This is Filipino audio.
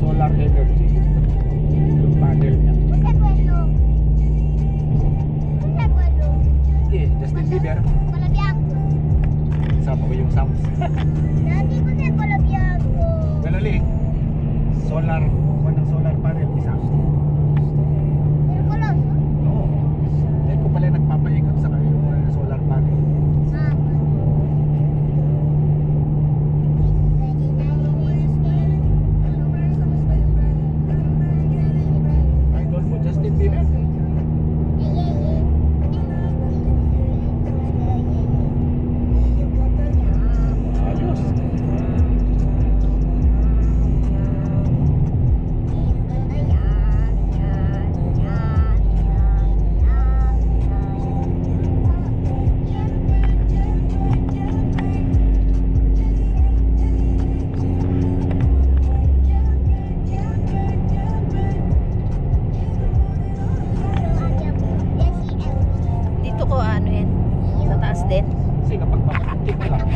Solar energy. Yung panel niya. Okay, Justin Bieber. Kasama ko yung sounds. Cos'è quello bianco? Well, Ali, solar, kung ng solar panel, isa. Ano yan? Sa taas din? Kasi kapag lang,